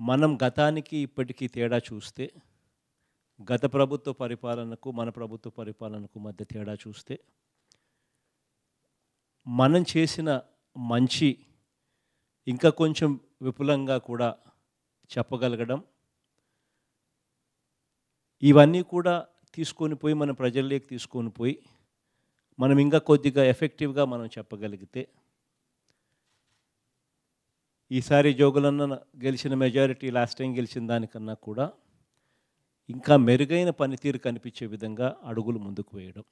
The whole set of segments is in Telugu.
మనం గతానికి ఇప్పటికీ తేడా చూస్తే గత ప్రభుత్వ పరిపాలనకు మన ప్రభుత్వ పరిపాలనకు మధ్య తేడా చూస్తే మనం చేసిన మంచి ఇంకా కొంచెం విపులంగా కూడా చెప్పగలగడం ఇవన్నీ కూడా తీసుకొని పోయి మన ప్రజల్లోకి తీసుకొని పోయి మనం ఇంకా కొద్దిగా ఎఫెక్టివ్గా మనం చెప్పగలిగితే ఈసారి జోగులన్న గెలిచిన మెజారిటీ లాస్ట్ టైం గెలిచిన దానికన్నా కూడా ఇంకా మెరుగైన పనితీరు కనిపించే విధంగా అడుగులు ముందుకు వేయడం.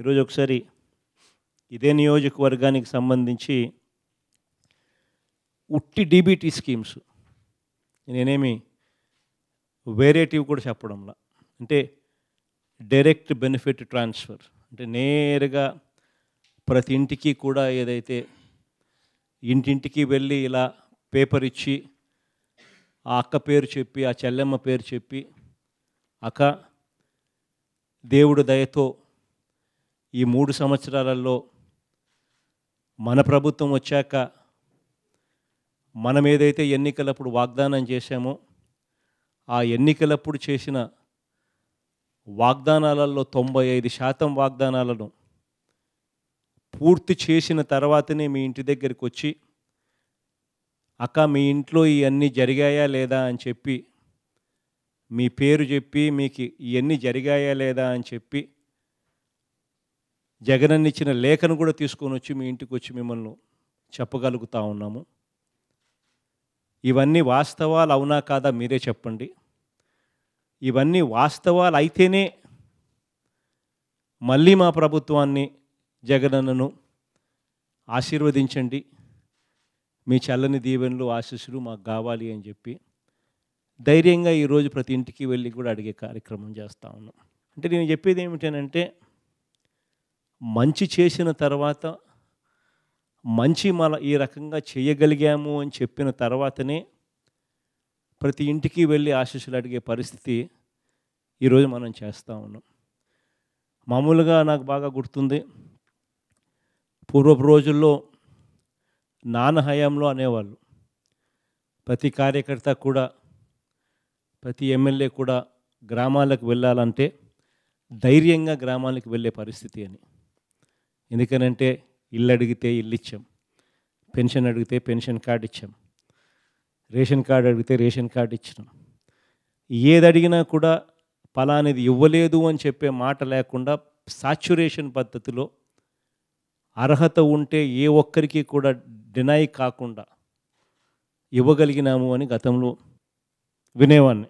ఈరోజు ఒకసారి ఇదే నియోజకవర్గానికి సంబంధించి ఉట్టి డీబీటీ స్కీమ్స్ నేనేమి వేరేటివి కూడా చెప్పడంలా. అంటే డైరెక్ట్ బెనిఫిట్ ట్రాన్స్ఫర్ అంటే నేరుగా ప్రతి ఇంటికి కూడా ఏదైతే ఇంటింటికి వెళ్ళి ఇలా పేపర్ ఇచ్చి ఆ అక్క పేరు చెప్పి ఆ చెల్లెమ్మ పేరు చెప్పి అక్క దేవుడు దయతో ఈ మూడు సంవత్సరాలలో మన ప్రభుత్వం వచ్చాక మనం ఏదైతే ఎన్నికలప్పుడు వాగ్దానం చేశామో ఆ ఎన్నికలప్పుడు చేసిన వాగ్దానాలలో తొంభై ఐదు శాతం వాగ్దానాలను పూర్తి చేసిన తర్వాతనే మీ ఇంటి దగ్గరికి వచ్చి అక్క మీ ఇంట్లో ఇవన్నీ జరిగాయా లేదా? అని చెప్పి మీ పేరు చెప్పి మీకు ఇవన్నీ జరిగాయా లేదా? అని చెప్పి జగనన్న ఇచ్చిన లేఖను కూడా తీసుకొని వచ్చి మీ ఇంటికి వచ్చి మిమ్మల్ని చెప్పగలుగుతా ఉన్నాము. ఇవన్నీ వాస్తవాలు అవునా కాదా మీరే చెప్పండి. ఇవన్నీ వాస్తవాలు అయితేనే మళ్ళీ మా ప్రభుత్వాన్ని జగనన్నను ఆశీర్వదించండి. మీ చల్లని దీవెనలు ఆశీస్సులు మాకు కావాలి అని చెప్పి ధైర్యంగా ఈరోజు ప్రతి ఇంటికి వెళ్ళి కూడా అడిగే కార్యక్రమం చేస్తూ ఉన్నాం. అంటే నేను చెప్పేది ఏమిటనంటే మంచి చేసిన తర్వాత మంచి మన ఈ రకంగా చేయగలిగాము అని చెప్పిన తర్వాతనే ప్రతి ఇంటికి వెళ్ళి ఆశీస్సులు అడిగే పరిస్థితి ఈరోజు మనం చేస్తూ ఉన్నాం. మామూలుగా నాకు బాగా గుర్తుంది పూర్వపు రోజుల్లో నాన్న హయాంలో అనేవాళ్ళు. ప్రతి కార్యకర్త కూడా ప్రతి ఎమ్మెల్యే కూడా గ్రామాలకు వెళ్ళాలంటే ధైర్యంగా గ్రామాలకు వెళ్ళే పరిస్థితి అని. ఎందుకనంటే ఇల్లు అడిగితే ఇల్లు ఇచ్చాం పెన్షన్ అడిగితే పెన్షన్ కార్డు ఇచ్చాం రేషన్ కార్డు అడిగితే రేషన్ కార్డు ఇచ్చినాం. ఏది అడిగినా కూడా ఫలానేది ఇవ్వలేదు అని చెప్పే మాట లేకుండా సాచ్యురేషన్ పద్ధతిలో అర్హత ఉంటే ఏ ఒక్కరికి కూడా డినై కాకుండా ఇవ్వగలిగినాము అని గతంలో వినేవాడిని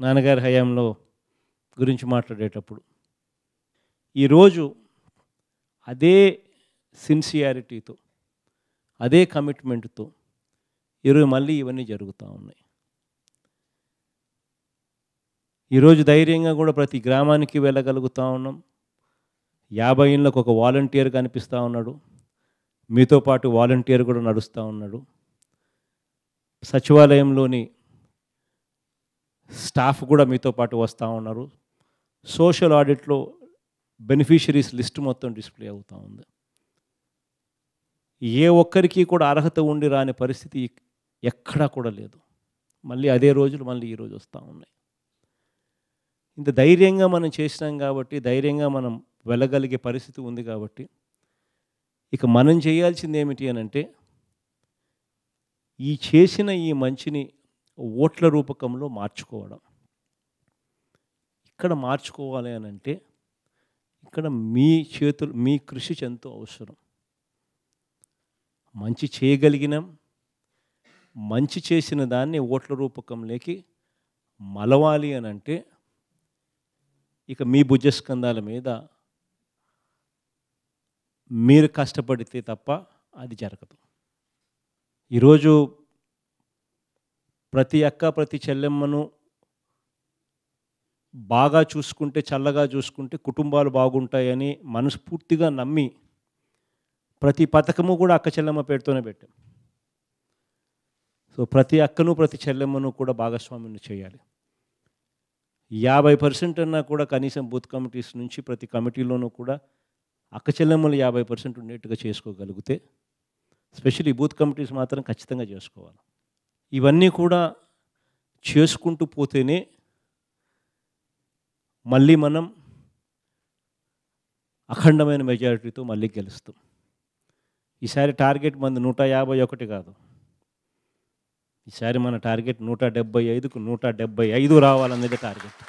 నాన్నగారి హయాంలో గురించి మాట్లాడేటప్పుడు. ఈరోజు అదే సిన్సియారిటీతో అదే కమిట్మెంట్తో ఈరోజు మళ్ళీ ఇవన్నీ జరుగుతూ ఉన్నాయి. ఈరోజు ధైర్యంగా కూడా ప్రతి గ్రామానికి వెళ్ళగలుగుతూ ఉన్నాం. యాభై ఏళ్ళకు ఒక వాలంటీర్ కనిపిస్తూ ఉన్నాడు. మీతో పాటు వాలంటీర్ కూడా నడుస్తూ ఉన్నాడు. సచివాలయంలోని స్టాఫ్ కూడా మీతో పాటు వస్తూ ఉన్నారు. సోషల్ ఆడిట్లో బెనిఫిషరీస్ లిస్ట్ మొత్తం డిస్ప్లే అవుతూ ఉంది. ఏ ఒక్కరికి కూడా అర్హత ఉండి రాని పరిస్థితి ఎక్కడా కూడా లేదు. మళ్ళీ అదే రోజులు మళ్ళీ ఈరోజు వస్తూ ఉన్నాయి. ఇంత ధైర్యంగా మనం చేసినాం కాబట్టి ధైర్యంగా మనం వెళ్ళగలిగే పరిస్థితి ఉంది కాబట్టి ఇక మనం చేయాల్సింది ఏమిటి అని అంటే ఈ చేసిన ఈ మంచిని ఓట్ల రూపకంలో మార్చుకోవడం. ఇక్కడ మార్చుకోవాలి అని అంటే ఇక్కడ మీ చేతులు మీ కృషి ఎంతో అవసరం. మంచి చేయగలిగినాం మంచి చేసిన దాన్ని ఓట్ల రూపకంలోకి మలవాలి అని అంటే ఇక మీ భుజస్కంధాల మీద మీరు కష్టపడితే తప్ప అది జరగదు. ఈరోజు ప్రతి అక్క ప్రతి చెల్లెమ్మను బాగా చూసుకుంటే చల్లగా చూసుకుంటే కుటుంబాలు బాగుంటాయని మనస్ఫూర్తిగా నమ్మి ప్రతి పథకము కూడా అక్క చెల్లెమ్మ పేరుతోనే పెట్టాం. సో ప్రతి అక్కను ప్రతి చెల్లెమ్మను కూడా భాగస్వామ్యం చేయాలి. యాభై పర్సెంట్ అన్నా కూడా కనీసం బూత్ కమిటీస్ నుంచి ప్రతి కమిటీలోనూ కూడా అక్క చెల్లెమ్మలు యాభై పర్సెంట్ ఉండేట్టుగా చేసుకోగలిగితే స్పెషల్లీ బూత్ కమిటీస్ మాత్రం ఖచ్చితంగా చేసుకోవాలి. ఇవన్నీ కూడా చేసుకుంటూ పోతేనే మళ్ళీ మనం అఖండమైన మెజారిటీతో మళ్ళీ గెలుస్తాం. ఈసారి టార్గెట్ మంది నూట యాభై ఒకటి కాదు. ఈసారి మన టార్గెట్ నూట డెబ్బై ఐదుకు నూట డెబ్బై ఐదు రావాలనేది టార్గెట్.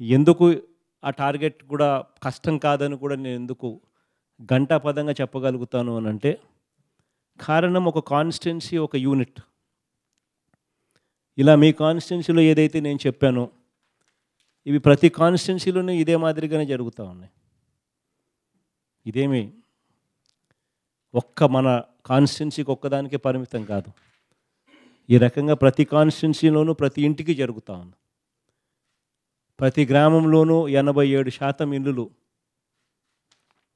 ఎందుకు ఆ టార్గెట్ కూడా కష్టం కాదని కూడా నేను ఎందుకు గంటా పదంగా చెప్పగలుగుతాను అని అంటే కారణం ఒక కాన్స్టెన్సీ ఒక యూనిట్ ఇలా మీ కాన్స్టెన్సీలో ఏదైతే నేను చెప్పానో ఇవి ప్రతి కాన్స్టెన్సీలోనూ ఇదే మాదిరిగానే జరుగుతూ ఉన్నాయి. ఇదేమి ఒక్క మన కాన్స్టెన్సీకి ఒక్కదానికే పరిమితం కాదు. ఈ రకంగా ప్రతి కాన్స్టెన్సీలోనూ ప్రతి ఇంటికి జరుగుతూ ఉంది. ప్రతి గ్రామంలోనూ ఎనభై ఏడు శాతం ఇల్లులు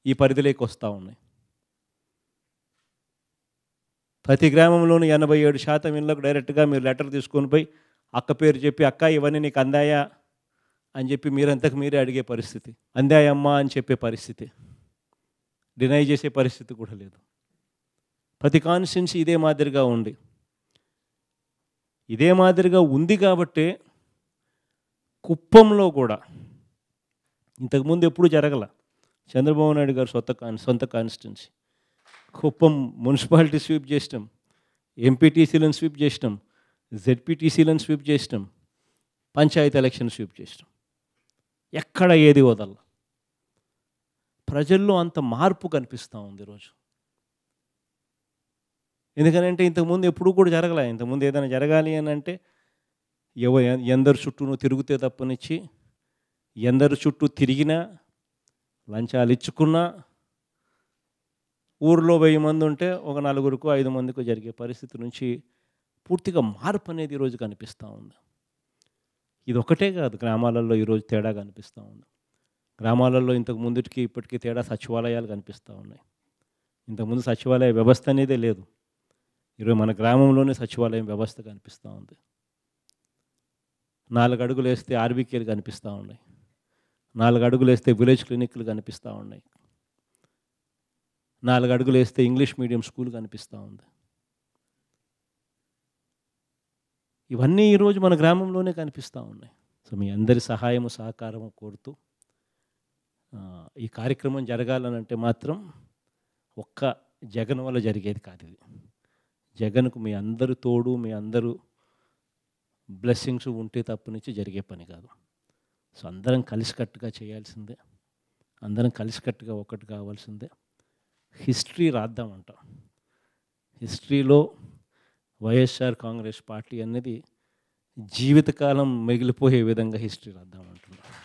ఈ పరిధిలోకి వస్తూ ఉన్నాయి. ప్రతి గ్రామంలోనూ ఎనభై ఏడు శాతం ఇళ్ళకు డైరెక్ట్గా మీరు లెటర్ తీసుకొని పోయి అక్క పేరు చెప్పి అక్క ఇవన్నీ నీకు అందాయా? అని చెప్పి మీరంతకు మీరే అడిగే పరిస్థితి. అందాయమ్మా అని చెప్పే పరిస్థితి. డినై చేసే పరిస్థితి కూడా లేదు. ప్రతి కాన్స్టిట్యున్సీ ఇదే మాదిరిగా ఉంది. ఇదే మాదిరిగా ఉంది కాబట్టే కుప్పంలో కూడా. ఇంతకుముందు ఎప్పుడు జరగల. చంద్రబాబు నాయుడు గారు సొంత కాన్ సొంత కాన్స్టిట్యున్సీ. కుప్పం మున్సిపాలిటీ స్వీప్ చేసినాం. ఎంపీటీసీలను స్వీప్ చేసినాం. జెడ్పీటీసీలను స్వీప్ చేసినాం. పంచాయతీ ఎలక్షన్ స్వీప్ చేసినాం. ఎక్కడ ఏది వదల ప్రజల్లో అంత మార్పు కనిపిస్తూ ఉంది ఈరోజు. ఎందుకనంటే ఇంతకుముందు ఎప్పుడు కూడా జరగలే. ఇంతకుముందు ఏదైనా జరగాలి అని అంటే ఎవ ఎందరి చుట్టూను తిరుగుతే తప్పనిచ్చి ఎందరి చుట్టూ తిరిగినా లంచాలు ఇచ్చుకున్నా ఊరిలో వెయ్యి మంది ఉంటే ఒక నలుగురికి ఐదు మందికి జరిగే పరిస్థితి నుంచి పూర్తిగా మార్పు అనేది ఈరోజు కనిపిస్తూ ఉంది. ఇది ఒకటే కాదు గ్రామాలలో ఈరోజు తేడా కనిపిస్తూ ఉంది. గ్రామాలలో ఇంతకు ముందుకి ఇప్పటికీ తేడా సచివాలయాలు కనిపిస్తూ ఉన్నాయి. ఇంతకుముందు సచివాలయ వ్యవస్థ అనేదే లేదు. ఈరోజు మన గ్రామంలోనే సచివాలయం వ్యవస్థ కనిపిస్తూ ఉంది. నాలుగు అడుగులు వేస్తే ఆర్బీకేలు కనిపిస్తూ ఉన్నాయి. నాలుగు అడుగులు వేస్తే విలేజ్ క్లినిక్లు కనిపిస్తూ ఉన్నాయి. నాలుగు అడుగులు వేస్తే ఇంగ్లీష్ మీడియం స్కూల్ కనిపిస్తూ ఉంది. ఇవన్నీ ఈరోజు మన గ్రామంలోనే కనిపిస్తూ ఉన్నాయి. సో మీ అందరి సహాయము సహకారము కోరుతూ ఈ కార్యక్రమం జరగాలనంటే మాత్రం ఒక్క జగన్ వల్ల జరిగేది కాదు ఇది. జగన్కు మీ అందరు తోడు మీ అందరూ బ్లెస్సింగ్స్ ఉంటే తప్పు నుంచి జరిగే పని కాదు. సో అందరం కలిసికట్టుగా చేయాల్సిందే. అందరం కలిసికట్టుగా ఒకటి కావాల్సిందే. హిస్టరీ రాద్దామంటాం హిస్టరీలో వైఎస్ఆర్ కాంగ్రెస్ పార్టీ అనేది జీవితకాలం మిగిలిపోయే విధంగా హిస్టరీ రాద్దామంటున్నాం